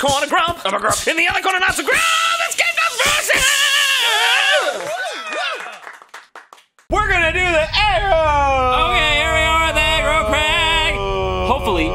corner grump, I'm a grump. In the other corner not so grump. Let's get the We're gonna do the arrow. Okay, here we are, the aggro crag. Hopefully,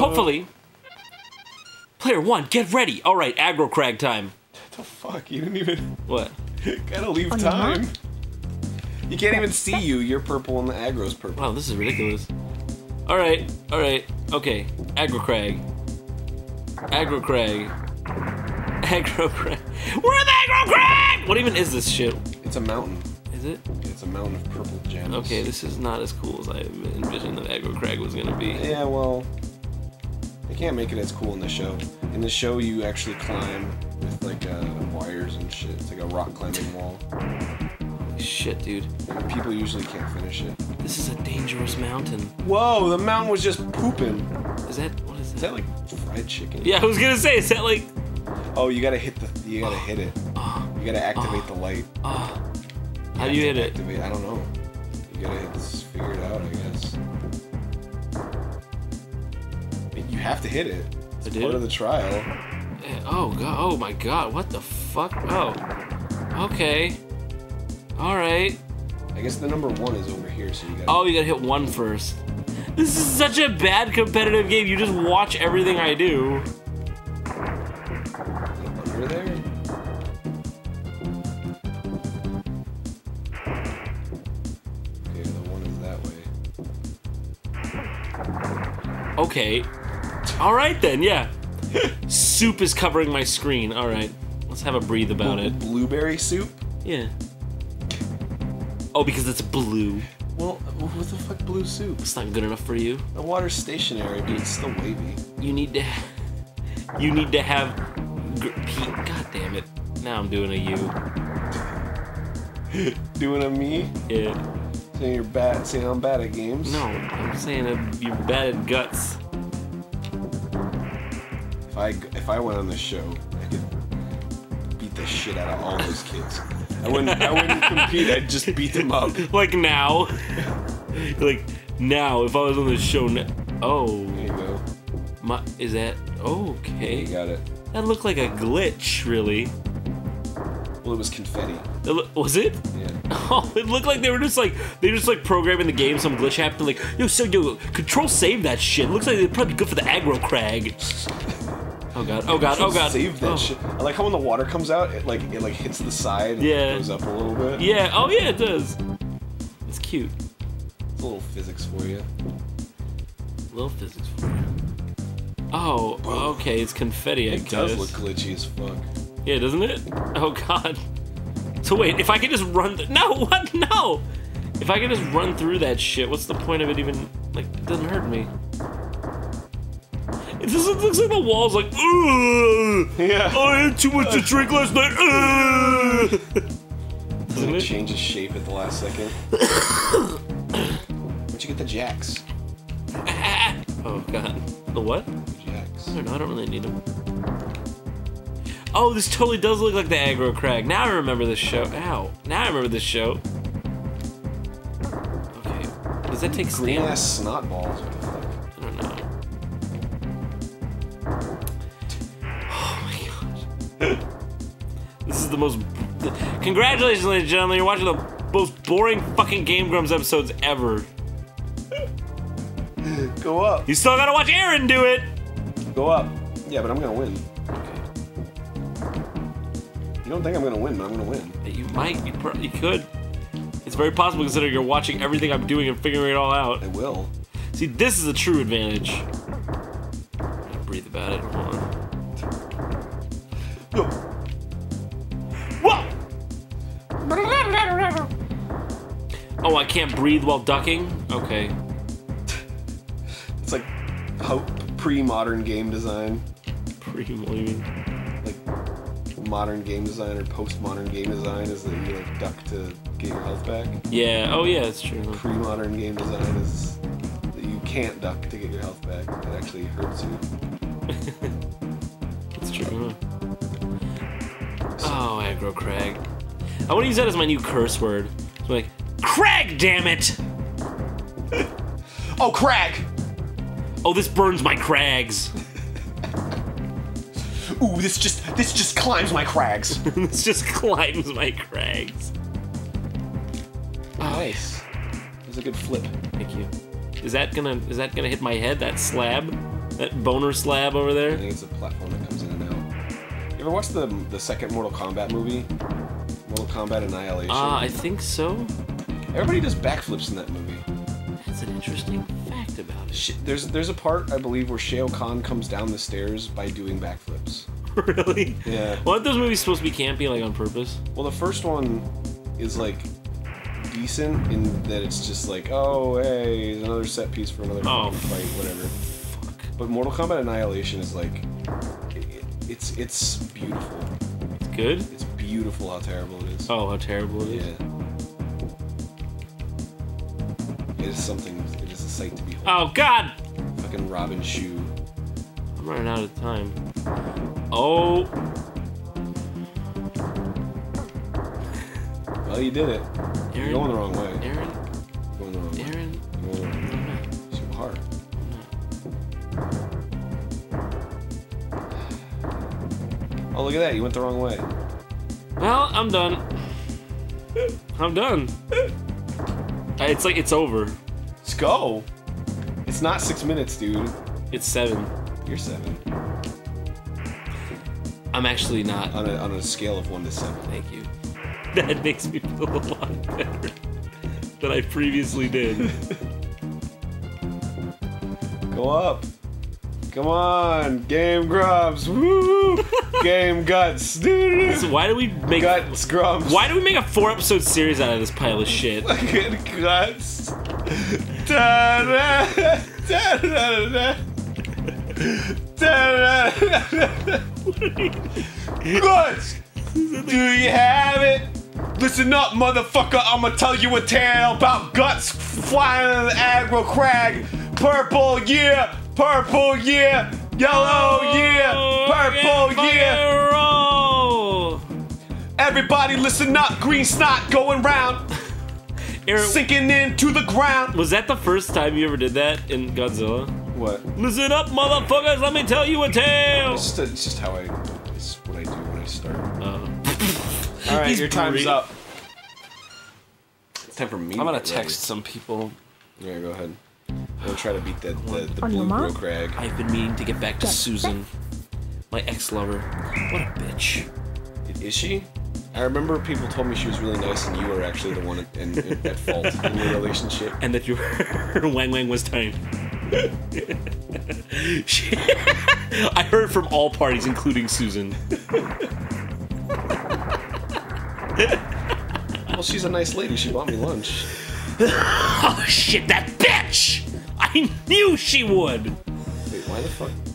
hopefully. Player one, get ready. All right, aggro crag time. What the fuck? You didn't even What? gotta leave On your time. mark. You can't even see you. You're purple and the aggro's purple. Wow, this is ridiculous. All right, all right, okay. Aggro crag. Aggro crag. Aggro crag. We're in the aggro crag. What even is this shit? It's a mountain. Is it? It's a mountain of purple gems. Okay, this is not as cool as I envisioned that aggro crag was gonna be. Yeah, well, they can't make it as cool in the show. In the show, you actually climb with like uh, wires and shit. It's like a rock climbing wall. Shit, dude. And people usually can't finish it. This is a dangerous mountain. Whoa, the mountain was just pooping. Is that that? Is that like fried chicken? yeah, I was gonna say, is that like? Oh, you gotta hit the. You gotta hit it. You gotta activate the light. How do you hit it? Activate. I don't know. You gotta hit this, figure it out, I guess. You have to hit it. It's I part do? of the trial. Oh god! Oh my god! What the fuck? Oh, okay. All right. I guess the number one is over here, so you gotta. Oh, you gotta hit one first. This is such a bad competitive game. You just watch everything I do. Under there? Okay, the one is that way. Okay. All right then. Yeah. Soup is covering my screen. All right. Let's have a breathe about it. Blueberry soup? Yeah. Oh, because it's blue. Well, what the fuck blue soup? It's not good enough for you. The water's stationary, but it's still wavy. You need to. You need to have. Pete, God damn it! Now I'm doing a you. Doing a me? Yeah. Saying you're bad, saying I'm bad at games? No, I'm saying that you're bad at guts. If I if I went on this show, I could beat the shit out of all those kids. I wouldn't I wouldn't compete. I'd just beat them up. Like now. like now, if I was on the show. Now, oh, There you go. my is that okay? You got it. That looked like a glitch, really. Well, it was confetti. It loo- was it? Yeah. Oh, it looked like they were just like they were just like programming the game. Some glitch happened. Like, yo, so yo, control save that shit. It looks like it'd probably be good for the aggro crag. Oh god. Oh god. Oh god. Save that oh. shit. I like how when the water comes out, it like it like hits the side and Yeah. goes up a little bit. Yeah. Oh yeah, it does. It's cute. It's a little physics for you. A Little physics for you. Oh, okay. It's confetti. I It guess. does look glitchy as fuck. Yeah, doesn't it? Oh god. So wait, if I could just run th- No, what? No! If I could just run through that shit, what's the point of it even like it doesn't hurt me. It just looks like the walls like Ugh! Yeah. I had too much to drink last night. Doesn't It it? changes shape at the last second. Where'd you get the jacks? Oh god. The what? Jacks. I don't know, I don't really need them. Oh, this totally does look like the aggro crag. Now I remember this show. Ow. Now I remember this show. Okay. Does that take Green ass snot balls. The most. Congratulations, ladies and gentlemen. You're watching the most boring fucking Game Grumps episodes ever. Go up. You still gotta watch Arin do it! Go up. Yeah, but I'm gonna win. You don't think I'm gonna win, but I'm gonna win. You might. You, pro- you could. It's very possible considering you're watching everything I'm doing and figuring it all out. I will. See, this is a true advantage. Breathe about it. Oh, I can't breathe while ducking? Okay. It's like how pre-modern game design, Pre-what do you mean? like modern game design or post-modern game design, is that you like duck to get your health back. Yeah, oh yeah, that's true. Pre-modern game design is that you can't duck to get your health back. It actually hurts you. That's true, huh? Oh, aggro Crag. I want to use that as my new curse word. It's like, Crag, damn it! Oh, crag! Oh, this burns my crags. Ooh, this just this just climbs my crags. this just climbs my crags. nice. That's a good flip. Thank you. Is that gonna is that gonna hit my head? That slab, that boner slab over there. I think it's a platform that comes in and out. You ever watch the the second Mortal Kombat movie? Mortal Kombat Annihilation. Ah, I think so. Everybody does backflips in that movie. That's an interesting fact about it. Sh- There's there's a part I believe where Shao Kahn comes down the stairs by doing backflips. really? Yeah. Well, aren't those movies supposed to be campy, like on purpose? Well, the first one is like decent in that it's just like, oh hey, here's another set piece for another Oh, fucking fight, whatever. Fuck. But Mortal Kombat Annihilation is like, it, it- it's it's beautiful. It's good. It's beautiful how terrible it is. Oh, how terrible it is. Yeah. It is something. It is a sight to behold. Oh God! Fucking Robin Shou. I'm running out of time. Oh, Well, you did it. You're Arin. going the wrong way. Arin. You're going the wrong way. Arin. You're going the wrong way. It's too hard. Oh, look at that. You went the wrong way. Well, I'm done. I'm done. It's like it's over. Let's go. It's not six minutes, dude. It's seven. You're seven. I'm actually not. On a, on a scale of one to seven. Thank you. That makes me feel a lot better than I previously did. Go up. Come on. Game grubs. Woo! Game guts. So why do we make? Guts grubs. Why do we make a four-episode series out of this pile of shit? Fucking guts. Da-da, da-da-da-da. Da-da-da-da. Guts. Do you have it? Listen up, motherfucker. I'ma tell you a tale about guts flying in the aggro crag. Purple, yeah. Purple, yeah. Yellow, yeah. Purple, yeah. Roll. Everybody listen up. Green snot going round. Arin, Sinking into the ground. was that the first time you ever did that in Godzilla? What? Listen up, motherfuckers. Let me tell you a tale. It's just, it's just how I. It's what I do when I start. Uh, All right, He's your time's breathing. up. It's time for me. I'm gonna get text some people. Yeah, go ahead. I'm gonna try to beat that the, the blue your bro mark. crag. I've been meaning to get back to Susan, my ex-lover. What a bitch. Is she? I remember people told me she was really nice, and you were actually the one at, in, in, at fault in the relationship. And that your wang wang was time. She- I heard from all parties, including Susan. Well, she's a nice lady. She bought me lunch. Oh shit, that bitch! I knew she would! Wait, why the fuck?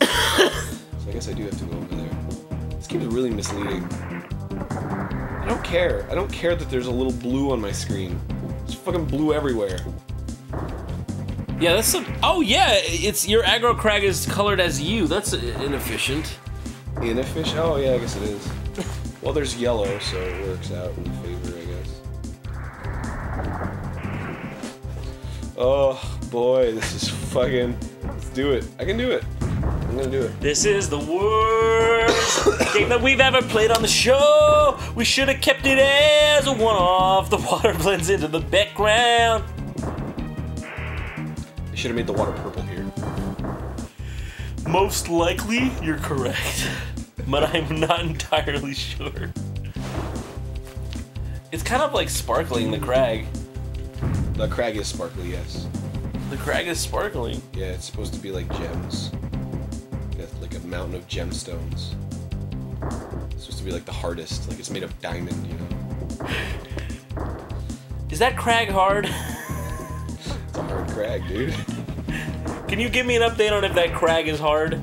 so I guess I do have to go over there. This game is really misleading. I don't care. I don't care that there's a little blue on my screen. There's fucking blue everywhere. Yeah, that's some. Oh yeah, it's your aggro crag is colored as you. That's inefficient. Inefficient? Oh, yeah, I guess it is. Well, there's yellow, so it works out in favor, I guess. Oh, boy, this is fucking. Let's do it. I can do it. I'm gonna do it. This is the worst game that we've ever played on the show. We should have kept it as a one-off. The water blends into the background. Should have made the water purple here. Most likely, you're correct, but I'm not entirely sure. It's kind of like sparkling the crag. The crag is sparkly, yes. The crag is sparkling. Yeah, it's supposed to be like gems. Like a mountain of gemstones. It's supposed to be like the hardest, like it's made of diamond, you know? Is that crag hard? It's a hard crag, dude. Can you give me an update on if that crag is hard?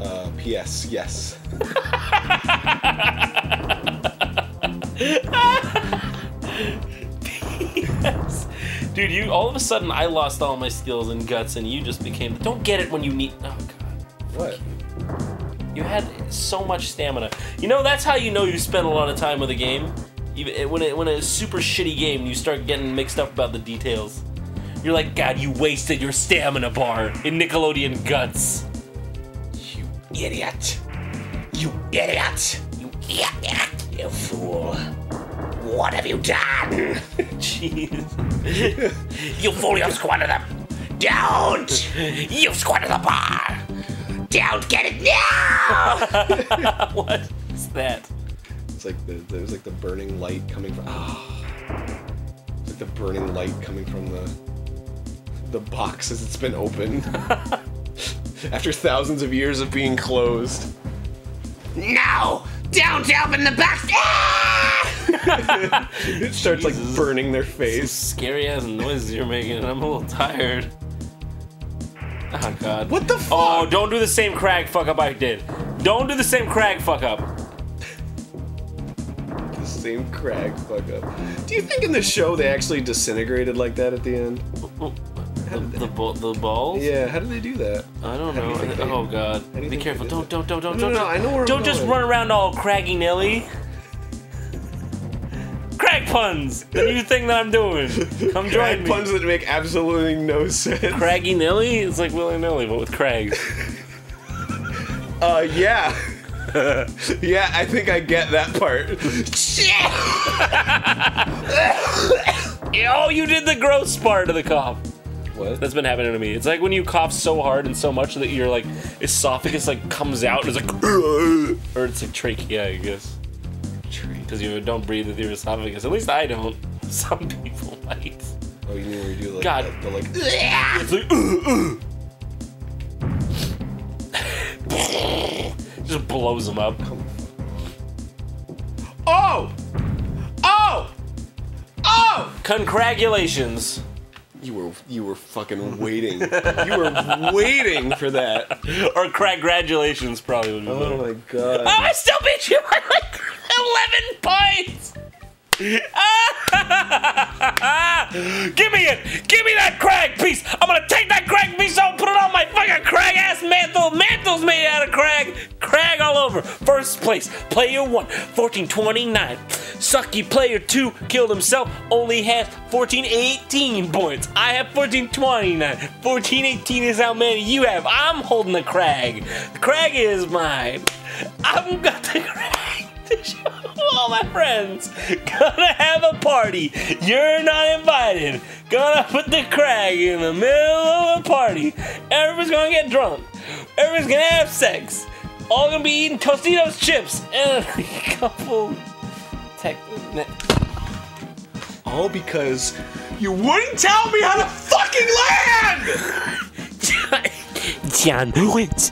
Uh, P.S. Yes. yes. Dude, you all of a sudden I lost all my skills and guts and you just became don't get it when you need oh god. What? You had so much stamina. You know that's how you know you spent a lot of time with a game. Even eh, when it when it's a super shitty game, you start getting mixed up about the details. You're like, God, you wasted your stamina bar in Nickelodeon Guts. You idiot. You idiot! You idiot. You fool! What have you done? jeez. You fool! You've squandered them. Don't! You've squandered the bar. Don't get it now! what is that? It's like the there's like the burning light coming from. Ah, it's like the burning light coming from the the box as it's been opened after thousands of years of being closed. No! Don't open the box! Ah! It starts like burning their face. Scary ass noises you're making, and I'm a little tired. Oh god. What the oh, fuck? Oh, don't do the same crag fuck up I did. Don't do the same crag fuck up. The same crag fuck up. Do you think in the show they actually disintegrated like that at the end? The, the, ball- the balls? Yeah, how did they do that? I don't How do know. they- oh god. do Be careful. Don't, don't, don't, don't, No, don't. no, don't. I know where I'm Don't just going. run around all craggy nilly. Crag puns! The new thing that I'm doing. Come join Crag me. puns that make absolutely no sense. Craggy nilly? It's like willy nilly, but with crags. Uh, yeah. yeah, I think I get that part. oh, you did the gross part of the cough. What? That's been happening to me. It's like when you cough so hard and so much that your like esophagus like comes out and it's like, or it's like trachea, I guess, because you don't breathe with your esophagus. At least I don't. Some people might. Oh, you mean where you do like God. the, the like? It's like, just blows them up. Oh! Oh! Oh! Congratulations. You were you were fucking waiting. you were waiting for that. Or congratulations probably would be oh better. Oh my god. Oh, I still beat you 11 points! Give me it! Give me that crag piece! I'm gonna take that crag piece and put it on my fucking crag ass mantle! Mantle's made out of crag! Crag all over! First place, player one, 1429. Sucky player two killed himself, only has 1418 points. I have 1429. 1418 is how many you have. I'm holding the crag. The crag is mine. I've got the crag all my friends. Gonna have a party. You're not invited. Gonna put the crag in the middle of a party. Everyone's gonna get drunk. Everyone's gonna have sex. All gonna be eating Tostitos chips and a couple tech. All because you wouldn't tell me how to fucking land! John Wentz